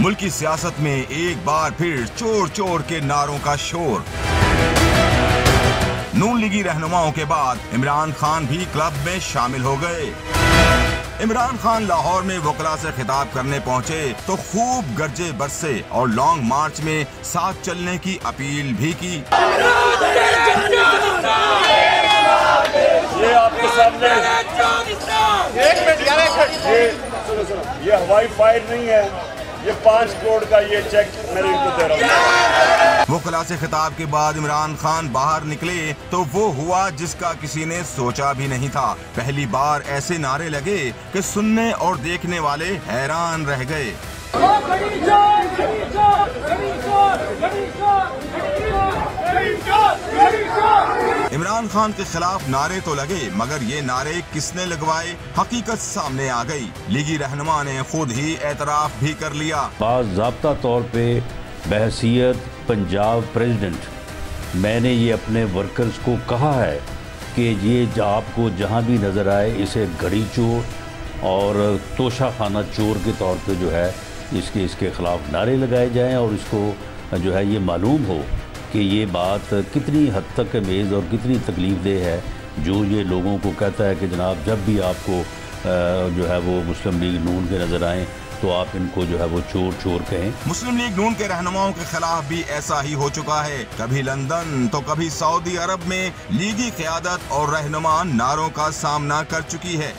मुल्की सियासत में एक बार फिर चोर चोर के नारों का शोर। नून लीगी रहनुमाओं के बाद इमरान खान भी क्लब में शामिल हो गए। इमरान खान लाहौर में वकला से खिताब करने पहुँचे तो खूब गर्जे बरसे और लॉन्ग मार्च में साथ चलने की अपील भी की। ये आपके सामने। एक मिनट ये हवाई फायर नहीं है। ये पाँच करोड़ का ये चेक मैं इनको दे रहा हूँ। वकला से खिताब के बाद इमरान खान बाहर निकले तो वो हुआ जिसका किसी ने सोचा भी नहीं था। पहली बार ऐसे नारे लगे कि सुनने और देखने वाले हैरान रह गए। इमरान खान के खिलाफ नारे तो लगे, मगर ये नारे किसने लगवाए? हकीकत सामने आ गई। लीगी रहनुमा ने खुद ही एतराफ भी कर लिया। बाबा तौर पे बहसीत पंजाब प्रेसिडेंट। मैंने ये अपने वर्कर्स को कहा है कि ये आपको जहाँ भी नज़र आए, इसे घड़ी चोर और तोशा खाना चोर के तौर पे जो है, इसके इसके ख़िलाफ़ नारे लगाए जाएँ और इसको जो है, ये मालूम हो कि ये बात कितनी हद तक मेज़ और कितनी तकलीफ़ देह है, जो ये लोगों को कहता है कि जनाब, जब भी आपको जो है वो मुस्लिम लीग नून के नज़र आएँ तो आप इनको जो है वो चोर चोर कहें। मुस्लिम लीग नून के रहनुमाओं के खिलाफ भी ऐसा ही हो चुका है। कभी लंदन तो कभी सऊदी अरब में लीगी क्यादत और रहनुमा नारों का सामना कर चुकी है।